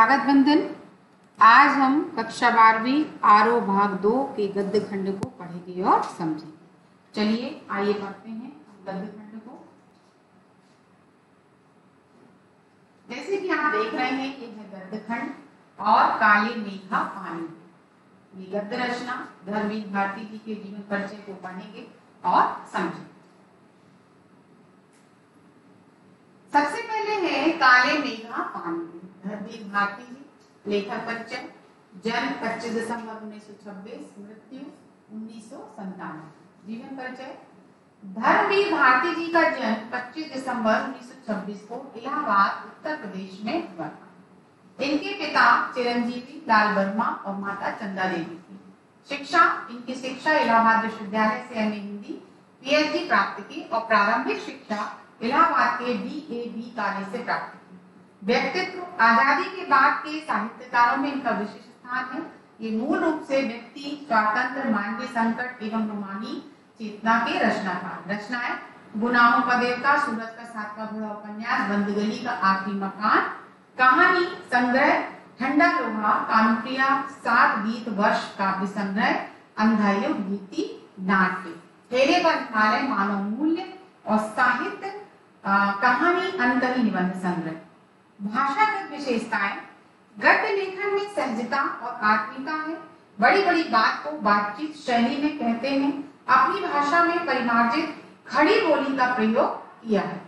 स्वागत बंधन आज हम कक्षा बारहवीं आरो भाग दो के गद्य खंड को पढ़ेंगे और समझेंगे। चलिए, आइए पढ़ते हैं गद्य खंड को। जैसे कि आप देख रहे हैं, ये है गद्य खंड और काले मेघा पानी। ये गद्य रचना धर्मी भारती जी के जीवन परिचय को पढ़ेंगे और समझेंगे। सबसे पहले है काले मेघा पानी। धरती भारती जी लेखक परिचय जन्म 25 दिसंबर 1926 मृत्यु उन्नीस सौ संतानवे। जीवन परिचय? धर्मवीर भारती जी का जन्म 25 दिसंबर 1926 को इलाहाबाद, उत्तर प्रदेश में हुआ इनके पिता चिरंजीवी लाल वर्मा और माता चंदा देवी थी। शिक्षा? इनकी शिक्षा इलाहाबाद विश्वविद्यालय से एम हिंदी, पीएचडी प्राप्त की और प्रारंभिक शिक्षा इलाहाबाद के डीएवी कॉलेज से प्राप्त की। व्यक्तित्व, आज़ादी के बाद के साहित्यकारों में इनका विशेष स्थान है। ये मूल रूप से व्यक्ति, स्वातंत्र, मानवीय संकट एवं रोमानी चेतना के रचनाकार। रचनाएँ, गुनाहों का देवता सूरज का सातवा घोड़ा उपन्यास, बंदगली का आखिरी मकान, कहानी, संग्रह, ठंडा लोहा कानुप्रिया सात गीत वर्ष, काव्य संग्रह अंधायुग गीति, नाट्य। ठेले पर हिमालय मानव मूल्य और साहित्य कहानी, अंतरी निबंध संग्रह। भाषागत विशेषताएँ, गद्य लेखन में सहजता और आत्मिकता है। बड़ी बड़ी बात को बातचीत शैली में कहते हैं। अपनी भाषा में परिमार्जित खड़ी बोली का प्रयोग किया है।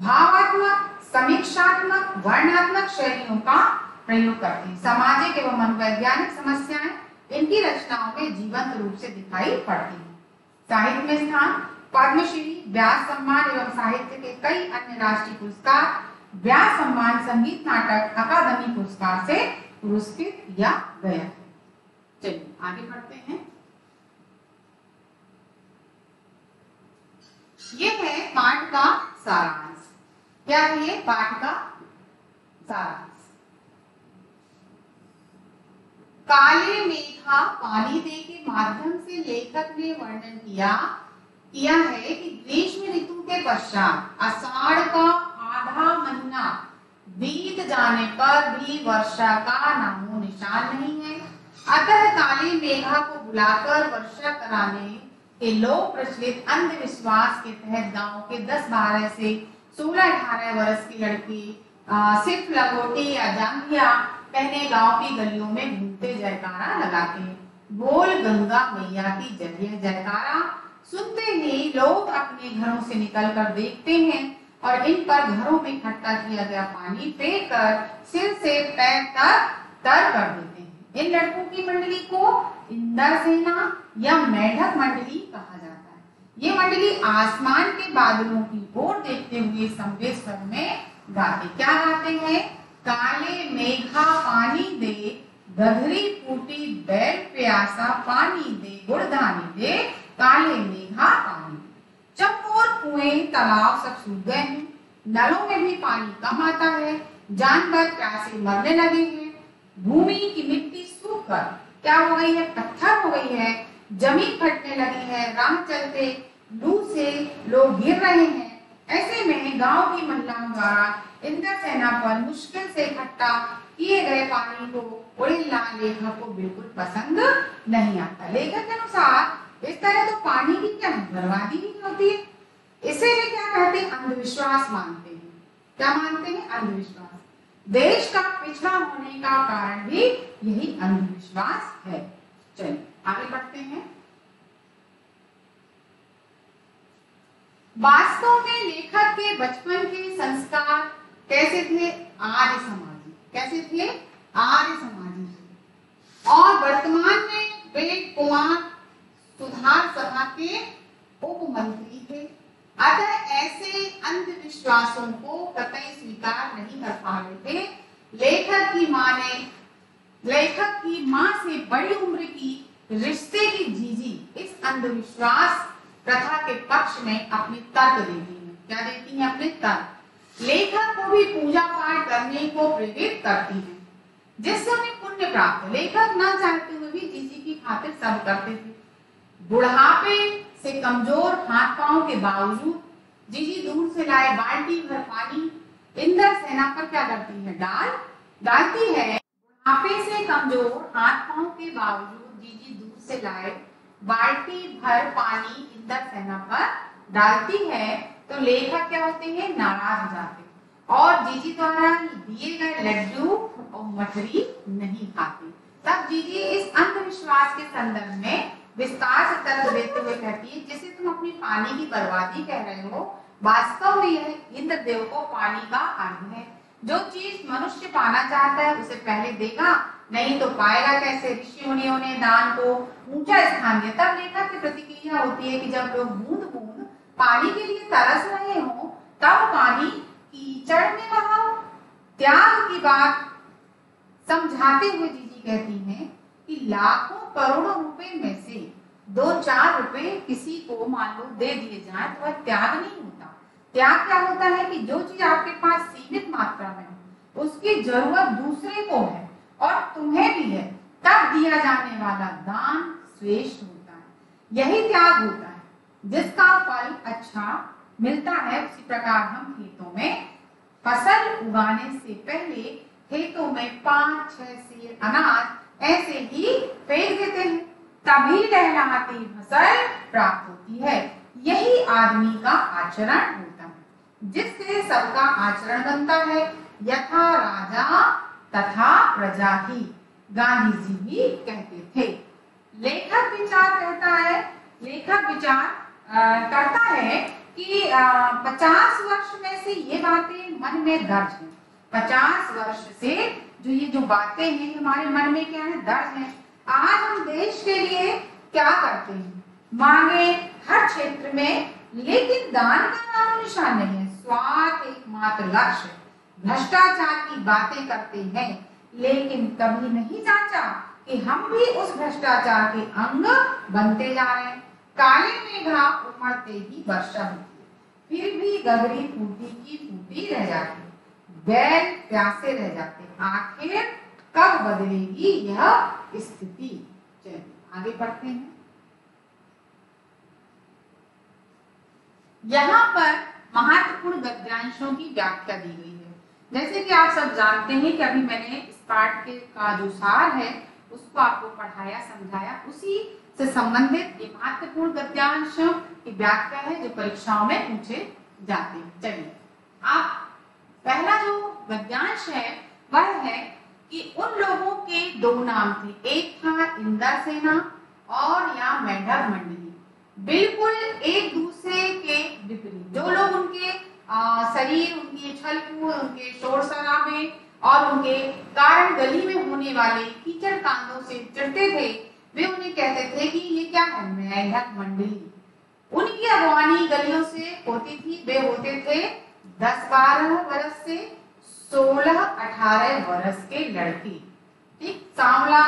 भावात्मक, समीक्षात्मक वर्णात्मक शैलियों का प्रयोग करते हैं। सामाजिक एवं मनोवैज्ञानिक समस्याएँ इनकी रचनाओं में जीवंत रूप से दिखाई पड़ती हैं। साहित्य में स्थान, पद्मश्री, व्यास सम्मान एवं साहित्य के कई अन्य राष्ट्रीय पुरस्कार व्यास सम्मान संगीत नाटक अकादमी पुरस्कार से पुरस्कृत किया गया। है चलिए, आगे बढ़ते हैं। ये है पाठ का सारांश। क्या है ये पाठ का सारांश? काले मेघा पानी दे के माध्यम से लेखक ने वर्णन किया। किया है कि ग्रीष्म ऋतु के पश्चात आषाढ़ का आधा महीना बीत जाने पर भी वर्षा का नामो निशान नहीं है। अतः काली मेघा को बुलाकर वर्षा कराने के लोक प्रचलित अंधविश्वास के तहत गाँव के 10-12 से 16-18 वर्ष की लड़की सिर्फ़ लंगोटी या जांघिया पहने गाँव की गलियों में घूमते जयकारा लगाते हैं। बोल गंगा मैया की जय जयकारा सुनते ही लोग अपने घरों से निकलकर देखते हैं। और इन पर घरों में इकट्ठा किया गया पानी फेंक कर सिर से पैर तक तर कर देते हैं। इन लड़कों की मंडली को इंदर सेना या मेढक मंडली कहा जाता है। ये मंडली आसमान के बादलों की ओर देखते हुए संवेद स्वर में गाते। क्या गाते हैं? काले मेघा पानी दे, गधरी फूटी बैल प्यासा पानी दे गुड़धानी दे, काले मेघा पानी चकोर कुएँ, तालाब सब सूख गए हैं। नलों में भी पानी कम आता है। जानवर प्यासे मरने लगे हैं। भूमि की मिट्टी सूख कर क्या हो गई है? पत्थर हो गई है। ज़मीन फटने लगी है। राह चलते लू से लोग गिर रहे हैं। ऐसे में गाँव की महिलाओं द्वारा इंद्र सेना पर मुश्किल से इकट्ठा किए गए पानी को उड़िल्ला लेखक को बिल्कुल पसंद नहीं आता। लेखक के अनुसार, इस तरह तो पानी की क्या बर्बादी नहीं होती है। इसीलिए क्या कहते हैं? अंधविश्वास मानते हैं। क्या मानते हैं? अंधविश्वास। देश का पिछड़ा होने का कारण भी यही अंधविश्वास है। चलिए, आगे बढ़ते हैं। वास्तव में लेखक के बचपन के संस्कार कैसे थे? आर्य समाजी कैसे थे? आर्य समाजी और वर्तमान में वे कुमार सुधार सभा के उप मंत्री थे। अतः ऐसे अंधविश्वासों को कतई स्वीकार नहीं कर पा रहे थे, लेखक की माँ ने, लेखक की माँ से बड़ी उम्र की रिश्ते की जीजी इस अंधविश्वास प्रथा के पक्ष में अपनी तर्क देती है। क्या देती है अपने तर्क? लेखक को भी पूजा पाठ करने को प्रेरित करती है। जिससे उन्हें पुण्य प्राप्त लेखक न चाहते हुए भी जीजी की खातिर सब करते थे। बुढ़ापे से कमज़ोर हाथ पाँव के बावजूद जीजी दूर से लाए बाल्टी भर पानी इंद्र सेना पर क्या करती है? डाल, डालती है। बुढ़ापे से कमज़ोर हाथ पाँव के बावजूद जीजी दूर से लाए बाल्टी भर पानी इंदर सेना पर डालती है तो लेखक क्या होते हैं? नाराज़ हो जाते और जीजी द्वारा दिए गए लड्डू और मठरी नहीं खाते। तब जीजी इस अंधविश्वास के संदर्भ में विस्तार से तर्क देते हुए कहती है, जिसे तुम अपनी पानी की बर्बादी कह रहे हो, वास्तव में यह इंद्र देव को पानी का अंग है। जो चीज़ मनुष्य पाना चाहता है, उसे पहले देगा, नहीं तो पाएगा कैसे? ऋषि मुनियों ने दान को ऊँचा स्थान दिया। तब लेखक की प्रतिक्रिया होती है कि जब लोग बूंद बूंद पानी के लिए तरस रहे हो, तब पानी कीचड़ में बहाओ त्याग की बात समझाते हुए जीजी कहती हैं कि लाखों करोड़ों रुपए में से दो चार रुपए किसी को, मान लो, दे दिए जाए तो वह त्याग नहीं होता। त्याग क्या होता है कि जो चीज़ आपके पास सीमित मात्रा में उसकी ज़रूरत दूसरे को है और तुम्हें भी है, तब दिया जाने वाला दान श्रेष्ठ होता है। यही त्याग होता है, जिसका फल अच्छा मिलता है। उसी प्रकार हम खेतों में फ़सल उगाने से पहले खेतों में पाँच, छह से अनाज ऐसे ही फेंक देते हैं। तभी लहलाती फ़सल प्राप्त होती है। यही आदमी का आचरण होता है, जिससे सबका आचरण बनता है। यथा राजा तथा प्रजा ही, गांधी जी भी कहते थे। लेखक विचार कहता है, लेखक विचार करता है कि पचास वर्ष में से ये बातें मन में दर्ज है। पचास वर्ष से जो ये जो बातें हैं, हमारे मन में क्या है? दर्ज है। आज हम देश के लिए क्या करते हैं? मांगे हर क्षेत्र में, लेकिन दान का नाम निशान नहीं है। स्वार्थ एकमात्र लक्ष्य भ्रष्टाचार की बातें करते हैं, लेकिन कभी नहीं जांचा कि हम भी उस भ्रष्टाचार के अंग बनते जा रहे हैं। काले मेघा उमड़ते ही वर्षा होती फिर भी गगरी फूटी की फूटी रह जाती बैल प्यासे रह जाते आखिर कब बदलेगी यह स्थिति? चलिए, आगे बढ़ते हैं। यहाँ पर महत्वपूर्ण गद्यांशों की व्याख्या दी गई है। जैसे कि आप सब जानते हैं कि अभी मैंने इस पाठ के का जो सार है, उसको आपको पढ़ाया, समझाया, उसी से संबंधित एक महत्वपूर्ण गद्यांश की व्याख्या है जो परीक्षाओं में पूछे जाते हैं। चलिए, आप पहला जो गद्यांश है वह है कि उन लोगों के दो नाम थे। एक था इंदर सेना और या मेढक मंडली। बिल्कुल एक दूसरे के विपरीत। जो लोग उनके आ, शरीर उनके छल कूद उनके शोर शराबे और उनके कारण गली में होने वाले कीचड़ कांदों से चिड़ते थे वे उन्हें कहते थे कि ये क्या है? मेढक मंडली। उनकी अगवानी गलियों से होती थी वे होते थे दस बारह वर्ष से सोलह अठारह वर्ष के लड़के। ठीक सांवला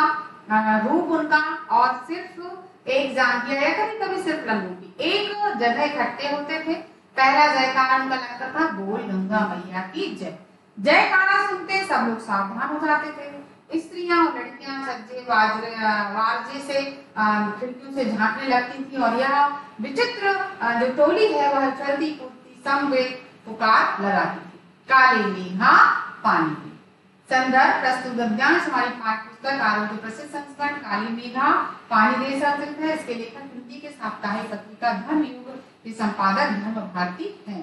रूप उनका, और सिर्फ़ एक जांघिया या कभी कभी सिर्फ़ लंगोटी एक जगह इकट्ठे होते थे, पहला जयकारा उनका लगता था, बोल गंगा मैया की जय। जयकारा सुनते सब लोग सावधान हो जाते थे। स्त्रियाँ और लड़कियाँ सज्जे वारजे से खिड़कियों से झांकने लगती थी, और यह विचित्र जो टोली है, वह चलती कूदती समवेत पुकार लगाती थी। काले मेघा पानी में संदर्भ प्रस्तुत गद्यांश हमारी पाठ्य पुस्तक आरोग्य प्रसिद्ध संस्करण, काली मेघा पानी दे संस्कृत है। इसके लेखक हिंदी के साप्ताहिक पत्रिका धर्म युग के संपादक धर्म भारती हैं।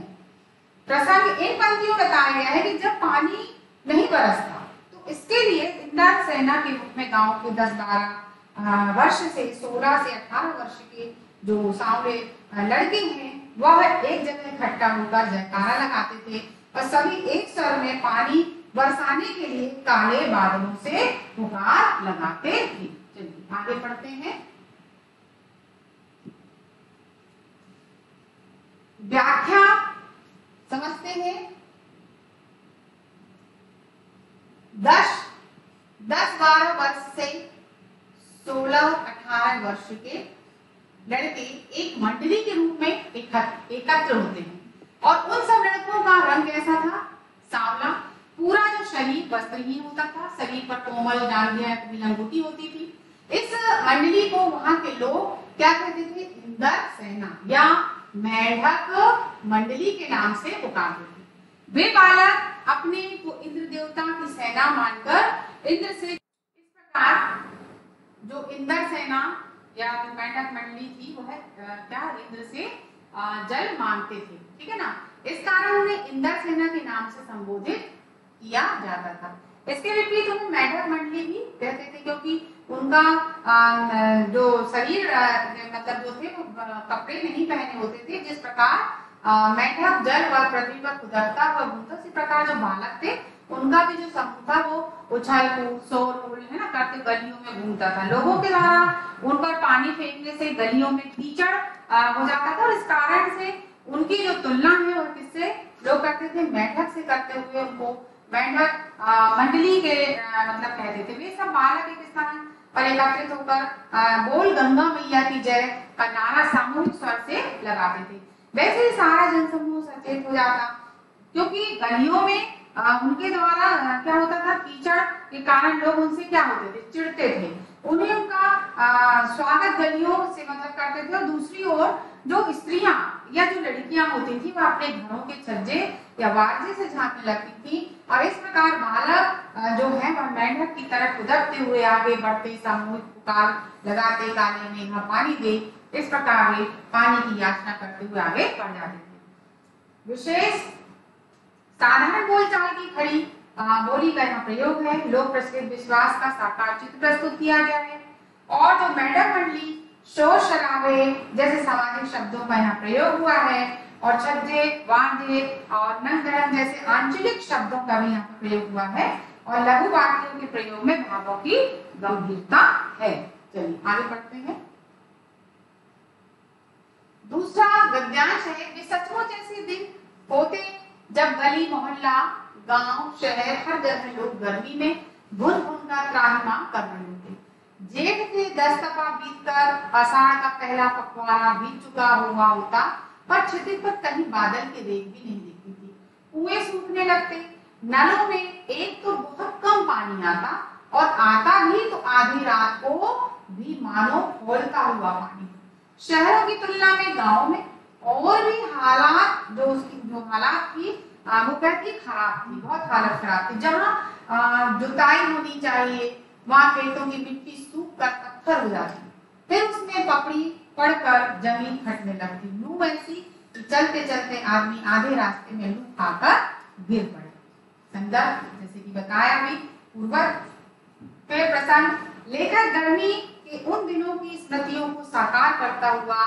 प्रसंग इन पंक्तियों बताया गया है कि जब पानी नहीं बरसता तो इसके लिए इंदर सेना के रूप में गाँव के दस बारह वर्ष से सोलह से अठारह वर्ष के जो सांवले लड़के हैं वह एक जगह इकट्ठा होकर जयकारा लगाते थे और सभी एक स्वर में पानी बरसाने के लिए काले बादलों से पुकार लगाते थे। चलिए आगे पढ़ते हैं। व्याख्या समझते हैं। दस दस बारह वर्ष से सोलह अठारह वर्ष के लड़के एक मंडली के रूप में एकत्र होते हैं। और उन सब लड़कों का रंग कैसा था? सांवला। पूरा जो शरीर वस्त्रहीन होता था, शरीर पर कोमल डांडिया लंगोटी होती थी। इस मंडली को वहाँ के लोग क्या कहते थे? इंदर सेना या मेढक मंडली के नाम से पुकारते थे। वे बालक अपने को इंद्र देवता की सेना मानकर इंद्र से इस प्रकार जो इंद्र सेना या जो मेंढक मंडली थी वह क्या इंद्र से जल मांगते थे, ठीक है ना? इस कारण उन्हें इंद्र सेना के नाम से संबोधित किया जाता था। इसके विपरीत उन्हें मेढक मंडली भी कहते थे, क्योंकि उनका जो शरीर मतलब जो थे, वो कपड़े नहीं पहने होते थे, जिस प्रकार मेढक जल व पृथ्वी पर कुदरता व उसी प्रकार जो बालक थे उनका भी जो समूह था वो उछल शोर है ना करते गलियों में घूमता था। लोगों के द्वारा उन पर पानी फेंकने से गलियों में कीचड़ हो जाता था। और इस कारण से उनकी जो तुलना है वो किससे, लोग करते थे मेढक से करते हुए उनको। मेढक मंडली के मतलब कहते थे। वे सब बालक एक स्थान पर एकत्रित होकर बोल गंगा मैया की जय का नारा सामूहिक स्वर से लगाते थे। वैसे ही सारा जनसमूह सचेत हो जाता, क्योंकि गलियों में उनके द्वारा क्या होता था? कीचड़ के कारण लोग उनसे क्या होते थे? चिढ़ते थे। उन्हें उनका स्वागत गलियों से मतलब करते थे। और दूसरी ओर, जो स्त्रियाँ या जो लड़कियाँ होती थी, वह अपने घरों के छज्जे या वारजे से झांकने लगती थी। और इस प्रकार बालक जो है, वह मेंढक की तरफ़ उदरते हुए आगे बढ़ते, सामूहिक पुकार लगाते काले मेघा पानी दे। इस प्रकार वे पानी की याचना करते हुए आगे बढ़ जाते थे। विशेष साधारण बोलचाल की खड़ी बोली का यहाँ प्रयोग है। लोक प्रचलित विश्वास का साकार चित्र प्रस्तुत किया गया है। और जो मैडम मंडली शोर शराबे जैसे सामाजिक शब्दों का यहाँ प्रयोग हुआ है, और छज्जे, वादे और नंगधर्म जैसे आंचलिक शब्दों का भी यहाँ प्रयोग हुआ है, और लघु वाक्यों के प्रयोग में भावों की गंभीरता है। चलिए आगे बढ़ते हैं। दूसरा गद्यांश है कि सचमुच ऐसे दिन होते जब गली, मोहल्ला, गाँव, शहर, हर जगह लोग गर्मी में भुन भुन का त्राहिमाम कर रहे थे जेठ के दस तपा बीत कर आषाढ़ का पहला पखवाड़ा बीत चुका हुआ होता, पर क्षति पर कहीं बादल की रेख भी नहीं दिखती थी। कुएँ सूखने लगते, नलों में एक तो बहुत कम पानी आता और आता भी तो आधी रात को भी मानो खोलता हुआ पानी। शहरों की तुलना में गाँव में और भी हालात जो उसकी जो हालात थी आ, वो कहती खराब थी बहुत हालत खराब थी। जहाँ जुताई होनी चाहिए वहाँ खेतों की मिट्टी सूख कर पत्थर हो जाती। फिर उसमें पकड़ी पड़कर ज़मीन फटने लगती लू ऐसी कि चलते चलते आदमी आधे रास्ते में लू खाकर गिर पड़े। संदर्भ जैसे कि बताया भी पूर्वक फिर प्रसंग लेखक गर्मी के उन दिनों की स्मृतियों को साकार करता हुआ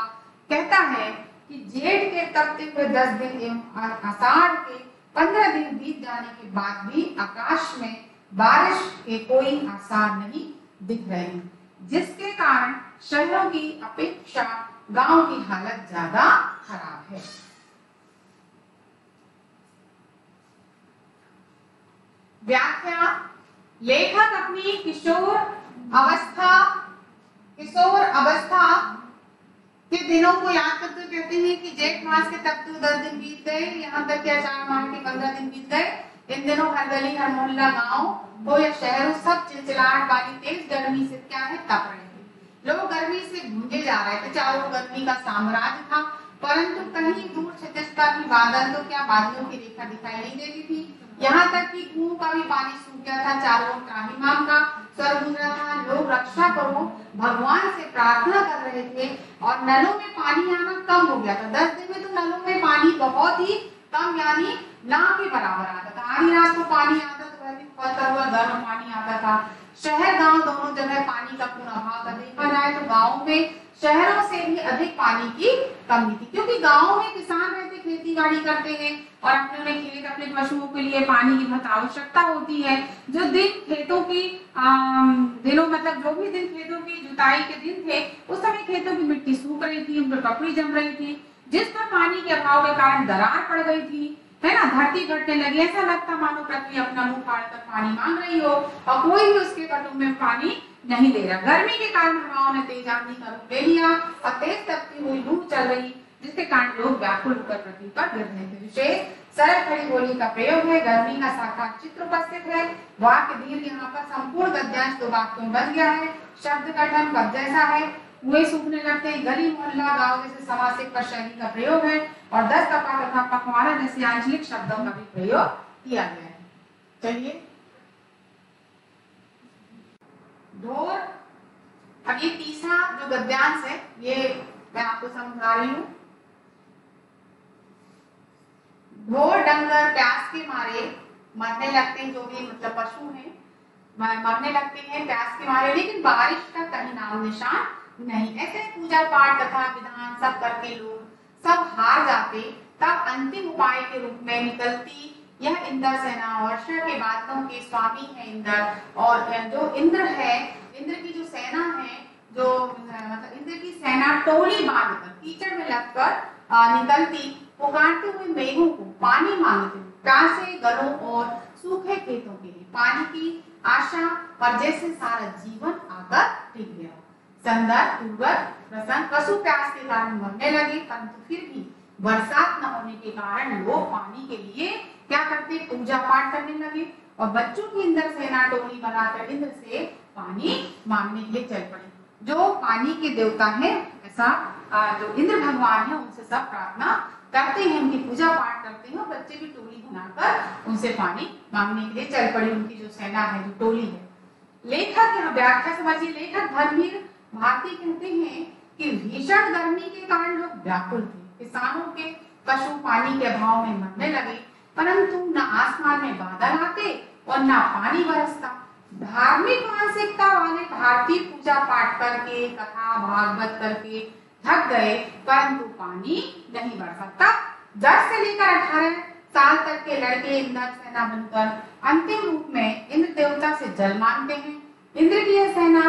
कहता है कि जेठ के तपते हुए दस दिन एवं आषाढ़ के पंद्रह दिन बीत जाने के बाद भी आकाश में बारिश के कोई आसार नहीं दिख रहे हैं, जिसके कारण शहरों की अपेक्षा गाँव की हालत ज़्यादा खराब है। व्याख्या, लेखक अपनी किशोर अवस्था किशोर अवस्था के दिनों को याद करते हुए कहते हैं कि जेठ मास के तब तो दस दिन बीत गए, यहाँ तक कि अचार माह के पंद्रह दिन बीत गए। इन दिनों हर गली, हर मोहल्ला, गाँव हो या शहर सब चिलचिलाहट वाली तेज गर्मी से क्या है, तप रहे लोग गर्मी से भूंजे जा रहे थे, चारों गर्मी का साम्राज्य था, परंतु कहीं दूर छत्तीसगढ़ भी बादल तो क्या बादलों की रेखा दिखाई नहीं देती थी? यहाँ तक कि कुओं का भी पानी सूख गया था चारों त्राहिमाम का स्वर गूंज रहा था। लोग रक्षा करो, भगवान से प्रार्थना कर रहे थे और नलों में पानी आना कम हो गया था। दस दिन में तो नलों में पानी बहुत ही कम, यानी ना के बराबर आता था। आधी रात को पानी आता तो वह फलता हुआ गर्म पानी आता था। शहर, गाँव दोनों जगह पानी का पूरा अभाव था। देखा जाए तो गाँव में शहरों से भी अधिक पानी की कमी थी, क्योंकि गाँव में किसान रहते, खेती बाड़ी करते हैं और अपने अपने खेत, अपने पशुओं के लिए पानी की बहुत आवश्यकता होती है। जो दिन खेतों की दिनों मतलब जो भी दिन खेतों की जुताई के दिन थे, उस समय खेतों की मिट्टी सूख रही थी उन पर कपड़ी जम रही थी, जिस पर पानी के अभाव के कारण दरार पड़ गई थी, है ना? धरती घटने लगी, ऐसा लगता मानो पृथ्वी अपना मुँह फाड़ कर पानी मांग रही हो, और कोई भी उसके कटु में पानी नहीं दे रहा। गर्मी के कारण हवाओं ने तेज आंधी का रूप ले लिया और तेज तपती हुई लू चल रही, जिसके कारण लोग व्याकुल होकर पृथ्वी पर गिर रहे थे विशेष सरल खड़ी बोली का प्रयोग है। गर्मी का साकार चित्र उपस्थित है। वाक्य दीर्घ यहाँ पर संपूर्ण गद्यांश दो वाक्यों बन गया है। शब्द गठन कब जैसा है। कुएँ सूखने लगते हैं गली मोहल्ला गाँव जैसे समासिक पर शैली का प्रयोग है और दस तपा तथा पखवाड़ा जैसे आंचलिक शब्दों का भी प्रयोग किया गया है। चलिए ढोर। अब ये तीसरा जो गद्यांश है, ये मैं आपको समझा रही हूँ। ढोर डंगर प्यास के मारे मरने लगते हैं, जो भी मतलब पशु हैं मरने लगते हैं प्यास के मारे, लेकिन बारिश का कहीं नाम निशान नहीं ऐसे पूजा पाठ तथा विधान सब करके लोग सब हार जाते, तब अंतिम उपाय के रूप में निकलती यह इंद्र सेना वर्षा के बादलों के स्वामी है इंद्र, और जो इंद्र है, इंद्र की जो सेना है, जो मतलब इंद्र की सेना टोली बांधकर, कीचड़ में लगकर निकलती, पुकारते हुए मेघों को पानी मांगते प्यासे गलों और सूखे खेतों के लिए पानी की आशा पर जैसे सारा जीवन आकर टिक गया। संदर्भ पूर्वक प्रसन्न पशु प्यास के कारण मरने लगे, परंतु फिर भी बरसात न होने के कारण लोग पानी के लिए क्या करते? पूजा पाठ करने लगे और बच्चों की इंद्र सेना टोली बनाकर इंद्र से पानी मांगने के लिए चल पड़े। जो पानी के देवता है, ऐसा जो इंद्र भगवान है, उनसे सब प्रार्थना करते हैं, उनकी पूजा पाठ करते हैं और बच्चे भी टोली बनाकर उनसे पानी मांगने के लिए चल पड़ी। उनकी जो सेना है, जो टोली है। लेखक यहाँ व्याख्या समझिए। लेखक धर्मवीर भारती कहते हैं कि भीषण गर्मी के कारण लोग व्याकुल थे। किसानों के पशु पानी के अभाव में मरने लगे। परंतु न आसमान में बादल आते और न पानी बरसता। धार्मिक मानसिकता वाले भारतीय पूजा पाठ करके, कथा, भागवत करके थक गए, परंतु पानी नहीं बढ़ सकता। दस से लेकर अठारह साल तक के लड़के इंद्र सेना बनकर अंतिम रूप में इंद्र देवता से जल मांगते हैं। इंद्र की सेना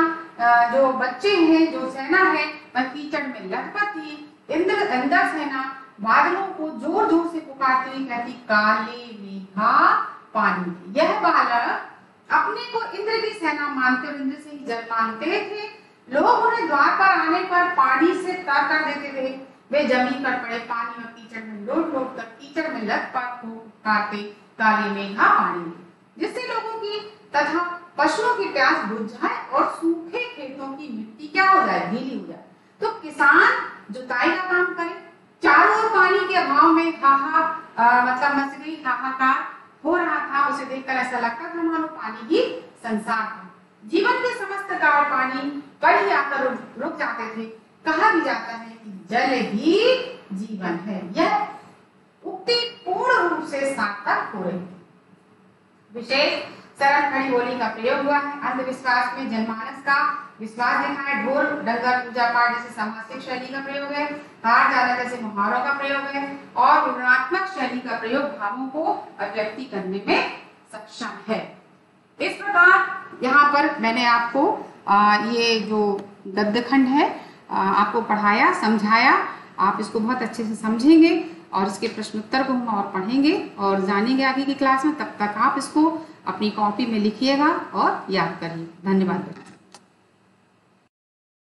जो बच्चे हैं, जो सेना है, वह कीचड़ में लटपट थी। इंद्र इंद्र सेना बादलों को ज़ोर ज़ोर से पुकारती हुई कहती, काले मेघा पानी यह बालक अपने को इंद्र की सेना मानते और इंद्र से ही जल मांगते थे। लोग उन्हें द्वार पर आने पर पानी से तर कर देते थे वे ज़मीन पर पड़े पानी और कीचड़ में लोट लोट कर कीचड़ में लत हो काटे काले मेघा पानी जिससे लोगों की तथा पशुओं की प्यास बुझ जाए और सूखे खेतों की मिट्टी क्या हो जाए गीली हो जाए। तो किसान जुताई का काम करे चारों ओर पानी के अभाव में हाहा मतलब मच गई हाहाकार हो रहा था, उसे देखकर ऐसा लगता था मानो पानी ही संसार था जीवन के समस्त काल पानी पर ही आकर रुक जाते थे। कहा भी जाता है कि जल ही जीवन है। यह उक्ति पूर्ण रूप से सार्थक हो रही विशेष सरल खड़ी बोली का प्रयोग हुआ है। अंधविश्वास में जनमानस का विश्वास देखा है ढोल डंगर पूजा पाठ जैसे सामासिक शैली का प्रयोग है। हार जाना जैसे मुहारों का प्रयोग है। और ऋणात्मक शैली का प्रयोग भावों को अभिव्यक्ति करने में सक्षम है। इस प्रकार यहाँ पर मैंने आपको आ, ये जो गद्य खंड है आ, आपको पढ़ाया समझाया। आप इसको बहुत अच्छे से समझेंगे और इसके प्रश्नोत्तर को हम और पढ़ेंगे और जानेंगे आगे की क्लास में। तब तक आप इसको अपनी कॉपी में लिखिएगा और याद करिए। धन्यवाद